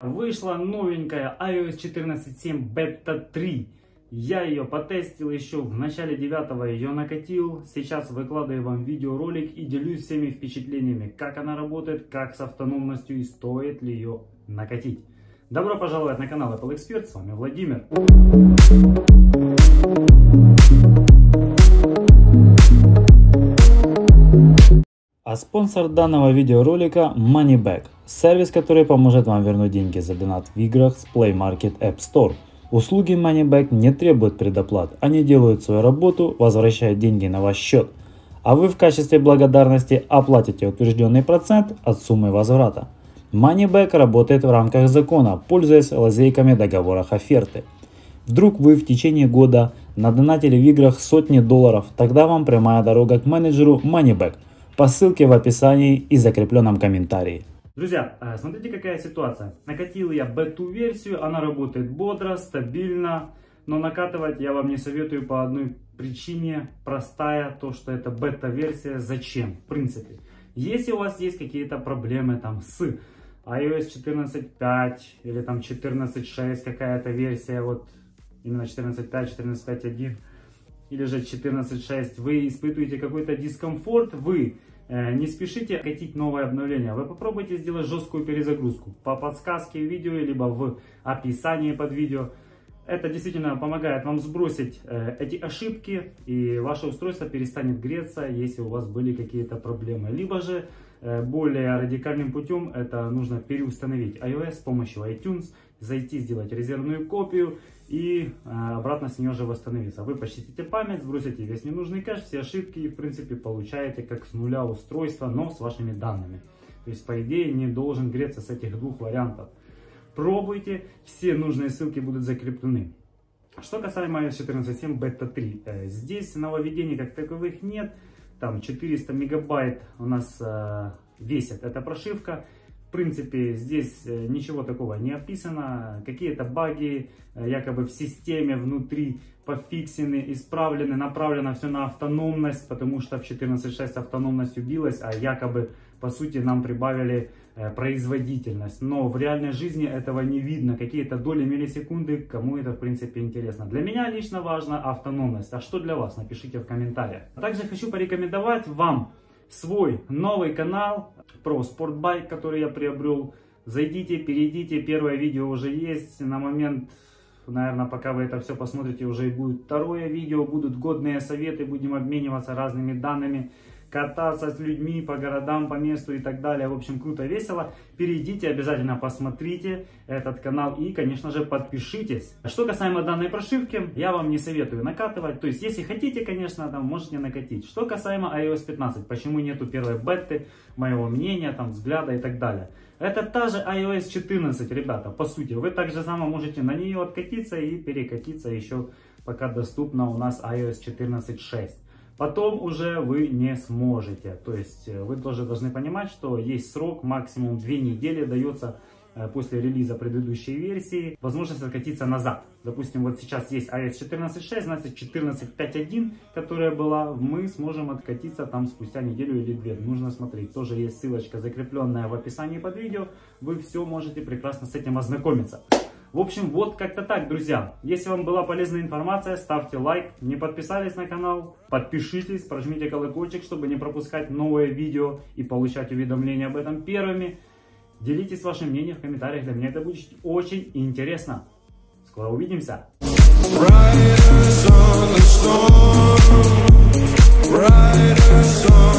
Вышла новенькая iOS 14.7 Beta 3. Я ее потестил еще в начале 9 ее накатил. Сейчас выкладываю вам видеоролик и делюсь всеми впечатлениями, как она работает, как с автономностью и стоит ли ее накатить. Добро пожаловать на канал Apple Expert, с вами Владимир. А спонсор данного видеоролика MoneyBack, сервис, который поможет вам вернуть деньги за донат в играх с Play Market App Store. Услуги MoneyBack не требуют предоплат, они делают свою работу, возвращают деньги на ваш счет, а вы в качестве благодарности оплатите утвержденный процент от суммы возврата. MoneyBack работает в рамках закона, пользуясь лазейками договорах оферты. Вдруг вы в течение года надонатили в играх сотни долларов, тогда вам прямая дорога к менеджеру MoneyBack – по ссылке в описании и закрепленном комментарии. Друзья, э, смотрите какая ситуация. Накатил я бету-версию, она работает бодро, стабильно, но накатывать я вам не советую по одной причине, простая, то что это бета-версия. Зачем? В принципе, если у вас есть какие-то проблемы там с iOS 14.5 или там 14.6 какая-то версия, вот именно 14.5, 14.5.1 или же 14.6, вы испытываете какой-то дискомфорт, вы Э, не спешите катить новое обновление. Вы попробуйте сделать жесткую перезагрузку по подсказке видео, либо в описании под видео. Это действительно помогает вам сбросить э, эти ошибки, и ваше устройство перестанет греться, если у вас были какие-то проблемы. Либо же более радикальным путем это нужно переустановить iOS с помощью iTunes, зайти, сделать резервную копию и а, обратно с нее же восстановиться. Вы почистите память, сбросите весь ненужный кэш, все ошибки и в принципе получаете как с нуля устройство, но с вашими данными. То есть по идее не должен греться с этих двух вариантов. Пробуйте, все нужные ссылки будут закреплены. Что касаемо iOS 14.7 Beta 3, здесь нововведений как таковых нет. Там 400 мегабайт у нас э, весит эта прошивка. В принципе, здесь э, ничего такого не описано. Какие-то баги э, якобы в системе внутри пофиксены, исправлены, направлено все на автономность, потому что в 14.6 автономность убилась, а якобы, по сути, нам прибавили э, производительность. Но в реальной жизни этого не видно. Какие-то доли миллисекунды, кому это, в принципе, интересно. Для меня лично важна автономность. А что для вас? Напишите в комментариях. А также хочу порекомендовать вам свой новый канал про спортбайк, который я приобрел. Зайдите, перейдите, первое видео уже есть. На момент, наверное, пока вы это все посмотрите, уже и будет второе видео. Будут годные советы, будем обмениваться разными данными кататься с людьми по городам, по месту и так далее. В общем, круто, весело. Перейдите, обязательно посмотрите этот канал и, конечно же, подпишитесь. Что касаемо данной прошивки, я вам не советую накатывать. То есть, если хотите, конечно, там можете накатить. Что касаемо iOS 15, почему нету первой беты, моего мнения, там, взгляда и так далее. Это та же iOS 14, ребята, по сути. Вы также само можете на нее откатиться и перекатиться еще, пока доступна у нас iOS 14.6 потом уже вы не сможете. То есть э, вы тоже должны понимать, что есть срок, максимум 2 недели дается э, после релиза предыдущей версии, возможность откатиться назад. Допустим, вот сейчас есть iOS 14.6, значит 14.5.1, которая была, мы сможем откатиться там спустя неделю или две. Нужно смотреть. Тоже есть ссылочка, закрепленная в описании под видео. Вы все можете прекрасно с этим ознакомиться. В общем, вот как-то так, друзья. Если вам была полезная информация, ставьте лайк. Не подписались на канал, подпишитесь, прожмите колокольчик, чтобы не пропускать новые видео и получать уведомления об этом первыми. Делитесь вашим мнением в комментариях, для меня это будет очень интересно. Скоро увидимся! Riders on the storm, riders on